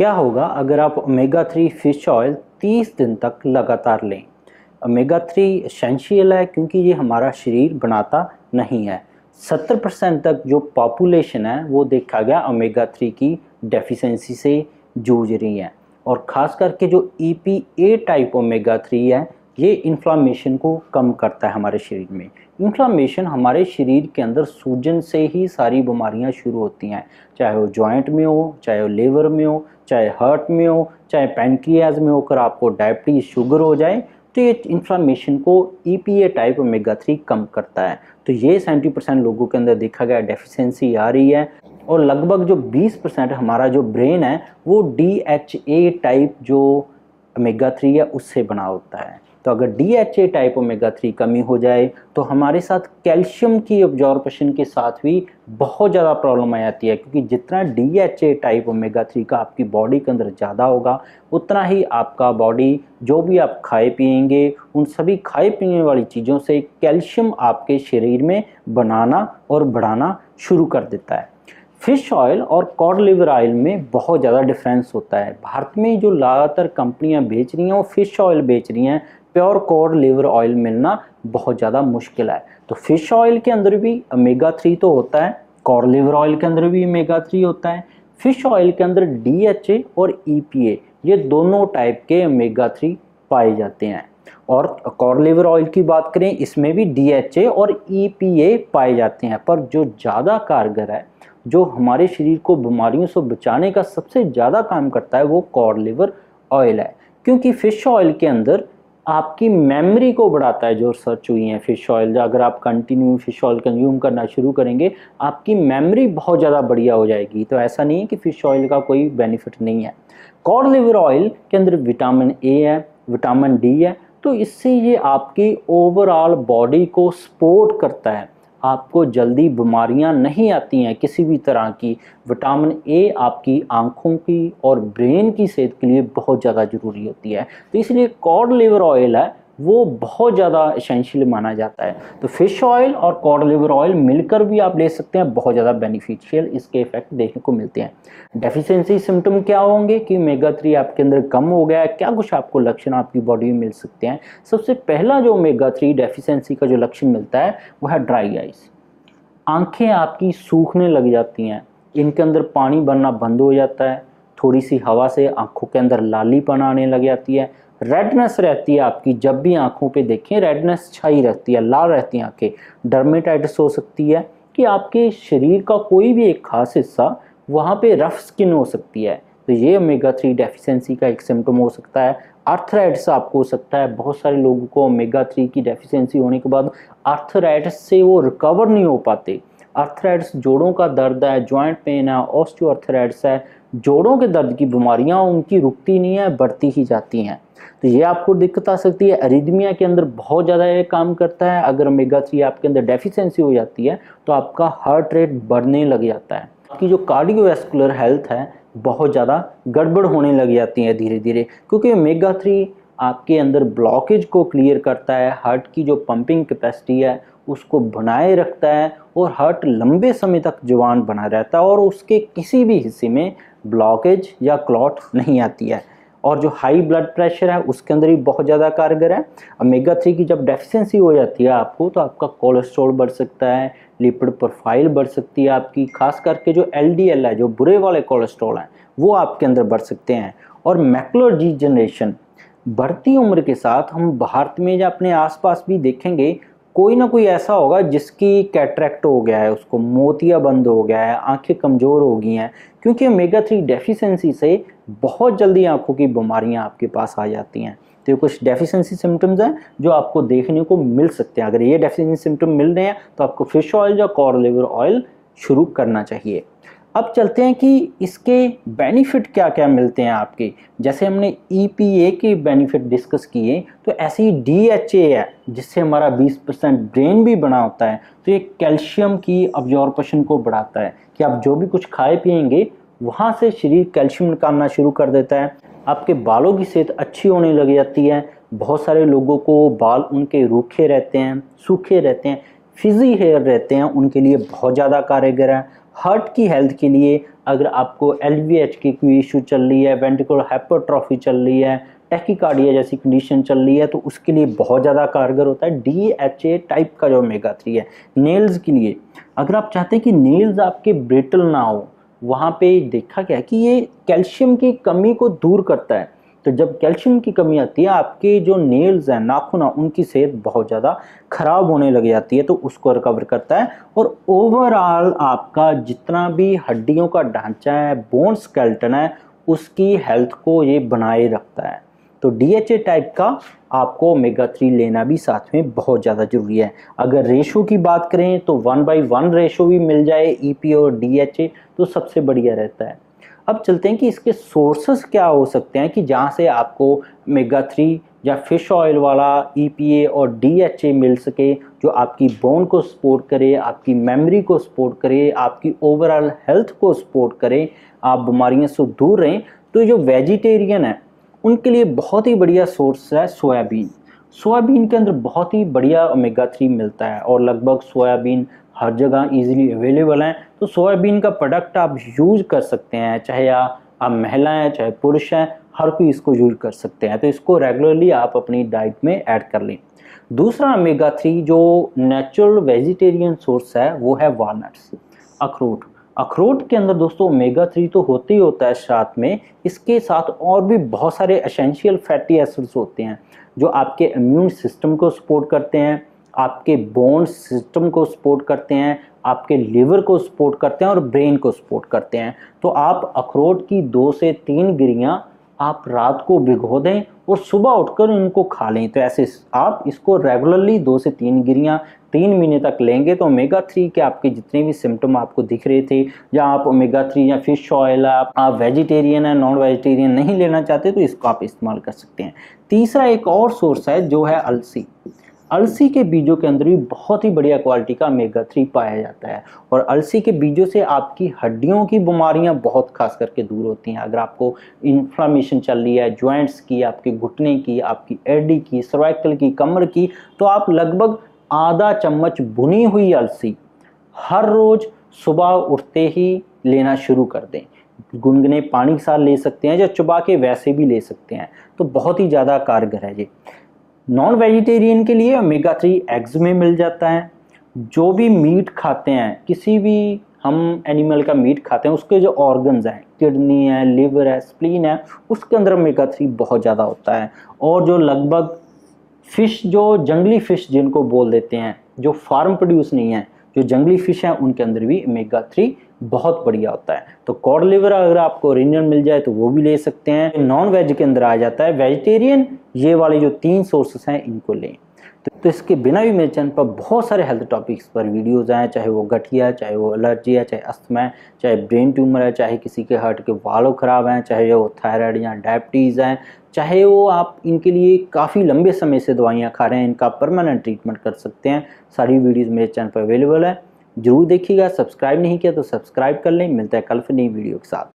क्या होगा अगर आप ओमेगा थ्री फ़िश ऑयल 30 दिन तक लगातार लें? ओमेगा थ्री एसेंशियल है क्योंकि ये हमारा शरीर बनाता नहीं है। 70 परसेंट तक जो पॉपुलेशन है, वो देखा गया ओमेगा थ्री की डेफिशेंसी से जूझ रही है। और ख़ास करके जो E P A type omega three है ये इन्फ्लामेशन को कम करता है हमारे शरीर में। इन्फ्लामेशन हमारे शरीर के अंदर सूजन से ही सारी बीमारियाँ शुरू होती हैं। चाहे वो जॉइंट में हो, चाहे वो लेवर में हो, चाहे हार्ट में हो, चाहे पैनक्रियाज में होकर आपको डायबिटीज़ शुगर हो जाए तो ये इन्फ्लामेशन को E P A type omega three कम करता है। तो ये सेवेंटी परसेंट लोगों के अंदर देखा गया डेफिशिएंसी आ रही है और लगभग जो 20 परसेंट हमारा जो ब्रेन है, वो डी एच ए टाइप जो ओमेगा थ्री है, उससे बना होता है। तो अगर D H A type omega three कमी हो जाए तो हमारे साथ कैल्शियम की ऑब्जॉर्बेशन के साथ भी बहुत ज़्यादा प्रॉब्लम आ जाती है, क्योंकि जितना D H A type omega three का आपकी बॉडी के अंदर ज़्यादा होगा, उतना ही आपका बॉडी जो भी आप खाए पिएँगे, उन सभी खाए पीने वाली चीज़ों से कैल्शियम आपके शरीर में बनाना और बढ़ाना शुरू कर देता है। फ़िश ऑयल और कॉड लिवर ऑयल में बहुत ज़्यादा डिफरेंस होता है। भारत में जो ज़्यादातर कंपनियाँ बेच रही हैं, वो फ़िश ऑयल बेच रही हैं प्योर कॉड लिवर ऑयल मिलना बहुत ज़्यादा मुश्किल है। तो फ़िश ऑयल के अंदर भी अमेगा थ्री तो होता है कॉड लिवर ऑयल के अंदर भी अमेगा थ्री होता है, फ़िश ऑयल के अंदर डी एच ए और ई पी ए ये दोनों टाइप के अमेगा थ्री पाए जाते हैं। और कॉड लिवर ऑयल की बात करें, इसमें भी डी एच ए और ई पी ए पाए जाते हैं। पर जो ज़्यादा कारगर है, जो हमारे शरीर को बीमारियों से बचाने का सबसे ज़्यादा काम करता है, वो कॉड लिवर ऑयल है। क्योंकि फ़िश ऑयल के अंदर आपकी मेमोरी को बढ़ाता है, जो रिसर्च हुई है फ़िश ऑयल अगर आप कंटिन्यू फ़िश ऑयल कंज्यूम करना शुरू करेंगे, आपकी मेमोरी बहुत ज़्यादा बढ़िया हो जाएगी। तो ऐसा नहीं है कि फ़िश ऑयल का कोई बेनिफिट नहीं है। कॉड लिवर ऑयल के अंदर विटामिन ए है विटामिन डी है तो इससे ये आपकी ओवरऑल बॉडी को सपोर्ट करता है। आपको जल्दी बीमारियाँ नहीं आती हैं किसी भी तरह की। विटामिन ए आपकी आँखों की और ब्रेन की सेहत के लिए बहुत ज़्यादा ज़रूरी होती है। तो इसलिए कॉड लिवर ऑयल है वो बहुत ज़्यादा इसेंशियल माना जाता है। तो फ़िश ऑयल और कॉड लिवर ऑयल मिलकर भी आप ले सकते हैं, बहुत ज़्यादा बेनिफिशियल इसके इफ़ेक्ट देखने को मिलते हैं। डेफिशिएंसी सिम्टम क्या होंगे कि मेगा थ्री आपके अंदर कम हो गया है, क्या कुछ आपको लक्षण आपकी बॉडी में मिल सकते हैं? सबसे पहला जो मेगा थ्री डेफिशेंसी का जो लक्षण मिलता है, वो है ड्राई आइस आँखें आपकी सूखने लग जाती हैं, इनके अंदर पानी बनना बंद हो जाता है, थोड़ी सी हवा से आँखों के अंदर लालीपन आने लग जाती है रेडनेस रहती है आपकी, जब भी आँखों पे देखें रेडनेस छाई रहती है, लाल रहती है आँखें। डर्मेटाइटिस हो सकती है कि आपके शरीर का कोई भी एक खास हिस्सा वहाँ पे रफ स्किन हो सकती है। तो ये ओमेगा थ्री डेफिशिएंसी का एक सिम्टम हो सकता है। आर्थराइटिस आपको हो सकता है। बहुत सारे लोगों को ओमेगा थ्री की डेफिशिएंसी होने के बाद आर्थराइटिस से वो रिकवर नहीं हो पाते। आर्थराइटिस जोड़ों का दर्द है जॉइंट पेन है ऑस्टियो ऑस्टियोआर्थराइटिस है जोड़ों के दर्द की बीमारियाँ उनकी रुकती नहीं है, बढ़ती ही जाती हैं। तो ये आपको दिक्कत आ सकती है। अरिदमिया के अंदर बहुत ज़्यादा ये काम करता है। अगर ओमेगा थ्री आपके अंदर डेफिशिएंसी हो जाती है तो आपका हार्ट रेट बढ़ने लग जाता है। आपकी जो कार्डियोवैस्कुलर हेल्थ है, बहुत ज़्यादा गड़बड़ होने लग जाती है धीरे धीरे क्योंकि ओमेगा थ्री आपके अंदर ब्लॉकेज को क्लियर करता है। हार्ट की जो पंपिंग कैपेसिटी है उसको बनाए रखता है और हार्ट लंबे समय तक जवान बना रहता है और उसके किसी भी हिस्से में ब्लॉकेज या क्लॉट नहीं आती है। और जो हाई ब्लड प्रेशर है, उसके अंदर ही बहुत ज़्यादा कारगर है। ओमेगा थ्री की जब डेफिशिएंसी हो जाती है आपको तो आपका कोलेस्ट्रॉल बढ़ सकता है लिपिड प्रोफ़ाइल बढ़ सकती है आपकी, खास करके जो एलडीएल है, जो बुरे वाले कोलेस्ट्रॉल हैं, वो आपके अंदर बढ़ सकते हैं। और मैकुलर जनरेशन बढ़ती उम्र के साथ हम भारत में या अपने आसपास भी देखेंगे कोई ना कोई ऐसा होगा जिसकी कैट्रैक्ट हो गया है, उसको मोतिया बंद हो गया है, आँखें कमज़ोर हो गई हैं, क्योंकि मेगा थ्री डेफिशेंसी से बहुत जल्दी आँखों की बीमारियाँ आपके पास आ जाती हैं। तो ये कुछ डेफिशेंसी सिम्टम्स हैं जो आपको देखने को मिल सकते हैं। अगर ये डेफिशिएंसी सिम्टम मिल रहे हैं तो आपको फ़िश ऑयल या कॉर लिवर ऑयल शुरू करना चाहिए। अब चलते हैं कि इसके बेनिफिट क्या क्या मिलते हैं आपके। जैसे हमने ई e के बेनिफिट डिस्कस किए तो ऐसे ही डी है, जिससे हमारा 20 परसेंट ब्रेन भी बना होता है तो ये कैल्शियम की अब्जॉर्बेशन को बढ़ाता है कि आप जो भी कुछ खाए पिएँगे, वहाँ से शरीर कैल्शियम निकालना शुरू कर देता है। आपके बालों की सेहत अच्छी होने लग जाती है, बहुत सारे लोगों को बाल उनके रूखे रहते हैं, सूखे रहते हैं फिजी हेयर रहते हैं, उनके लिए बहुत ज़्यादा कारगर है। हार्ट की हेल्थ के लिए अगर आपको एलवीएच की कोई इशू चल रही है वेंटिकुलर हाइपोट्रॉफी चल रही है टेकिकार्डिया जैसी कंडीशन चल रही है तो उसके लिए बहुत ज़्यादा कारगर होता है डी एच ए टाइप का जो ओमेगा थ्री है, नेल्स के लिए। अगर आप चाहते हैं कि नेल्स आपके ब्रिटल ना हो, वहाँ पे देखा गया कि ये कैल्शियम की कमी को दूर करता है। तो जब कैल्शियम की कमी आती है, आपके जो नेल्स हैं, नाखून उनकी सेहत बहुत ज़्यादा ख़राब होने लग जाती है तो उसको रिकवर करता है। और ओवरऑल आपका जितना भी हड्डियों का ढांचा है बोन स्केल्टन है, उसकी हेल्थ को ये बनाए रखता है। तो डीएचए टाइप का आपको ओमेगा थ्री लेना भी साथ में बहुत ज़्यादा ज़रूरी है। अगर रेशो की बात करें तो वन बाई वन रेशो भी मिल जाए ई e और डीएचए तो सबसे बढ़िया रहता है। अब चलते हैं कि इसके सोर्सेस क्या हो सकते हैं कि जहाँ से आपको मेगा थ्री या फ़िश ऑयल वाला ई e और डीएचए मिल सके, जो आपकी बोन को सपोर्ट करे, आपकी मेमोरी को सपोर्ट करे, आपकी ओवरऑल हेल्थ को सपोर्ट करे। आप बीमारियों से दूर रहें। तो जो वेजिटेरियन है, उनके लिए बहुत ही बढ़िया सोर्स है सोयाबीन सोयाबीन के अंदर बहुत ही बढ़िया ओमेगा थ्री मिलता है और लगभग सोयाबीन हर जगह इजीली अवेलेबल हैं। तो सोयाबीन का प्रोडक्ट आप यूज़ कर सकते हैं, चाहे आप महिला हैं, चाहे पुरुष हैं, हर कोई इसको यूज़ कर सकते हैं। तो इसको रेगुलरली आप अपनी डाइट में ऐड कर लें। दूसरा मेगा थ्री जो नेचुरल वेजिटेरियन सोर्स है, वो है वालनट्स अखरोट। अखरोट के अंदर दोस्तों ओमेगा थ्री तो होते ही होता है साथ में। इसके साथ और भी बहुत सारे एसेंशियल फैटी एसिड्स होते हैं, जो आपके इम्यून सिस्टम को सपोर्ट करते हैं। आपके बोन सिस्टम को सपोर्ट करते हैं आपके लिवर को सपोर्ट करते हैं और ब्रेन को सपोर्ट करते हैं। तो आप अखरोट की दो से तीन गिरियाँ आप रात को भिगो दें और सुबह उठकर इनको खा लें। तो ऐसे आप इसको रेगुलरली दो से तीन गिरियाँ तीन महीने तक लेंगे तो ओमेगा थ्री के आपके जितने भी सिम्टम आपको दिख रहे थे या आप ओमेगा थ्री या फ़िश ऑयल आप, आप वेजिटेरियन है नॉन वेजिटेरियन नहीं लेना चाहते तो इसको आप इस्तेमाल कर सकते हैं। तीसरा एक और सोर्स है जो है अलसी। अलसी के बीजों के अंदर भी बहुत ही बढ़िया क्वालिटी का मेगा थ्री पाया जाता है। और अलसी के बीजों से आपकी हड्डियों की बीमारियाँ बहुत खास करके दूर होती हैं। अगर आपको इन्फ्लामेशन चल रही है ज्वाइंट्स की, आपके घुटने की, आपकी एडी की सर्वाइकल की, कमर की तो आप लगभग आधा चम्मच भुनी हुई अलसी हर रोज सुबह उठते ही लेना शुरू कर दें। गुनगुने पानी के साथ ले सकते हैं या चुबा के वैसे भी ले सकते हैं। तो बहुत ही ज़्यादा कारगर है ये। नॉन वेजिटेरियन के लिए ओमेगा थ्री एग्स में मिल जाता है। जो भी मीट खाते हैं, किसी भी हम एनिमल का मीट खाते हैं, उसके जो ऑर्गन्स हैं किडनी है लिवर है स्प्लीन है, उसके अंदर ओमेगा थ्री बहुत ज़्यादा होता है। और जो लगभग फ़िश जो जंगली फ़िश जिनको बोल देते हैं, जो फार्म प्रोड्यूस नहीं है, जो जंगली फ़िश हैं, उनके अंदर भी ओमेगा थ्री बहुत बढ़िया होता है। तो कॉड लिवर अगर आपको ओरिजिनल मिल जाए तो वो भी ले सकते हैं। नॉन वेज के अंदर आ जाता है वेजिटेरियन ये वाले जो तीन सोर्सेस हैं इनको लें। तो, तो इसके बिना भी मेरे चैनल पर बहुत सारे हेल्थ टॉपिक्स पर वीडियोज़ हैं चाहे वो गठिया चाहे वो एलर्जी है चाहे अस्थमा है चाहे ब्रेन ट्यूमर है चाहे किसी के हार्ट के वालों ख़राब हैं चाहे वो थायराइड या डायबिटीज़ हैं चाहे वो आप इनके लिए काफ़ी लंबे समय से दवाइयाँ खा रहे हैं इनका परमानेंट ट्रीटमेंट कर सकते हैं। सारी वीडियोज़ मेरे चैनल पर अवेलेबल है। ज़रूर देखिएगा। सब्सक्राइब नहीं किया तो सब्सक्राइब कर लें। मिलता है कल फिर नई वीडियो के साथ।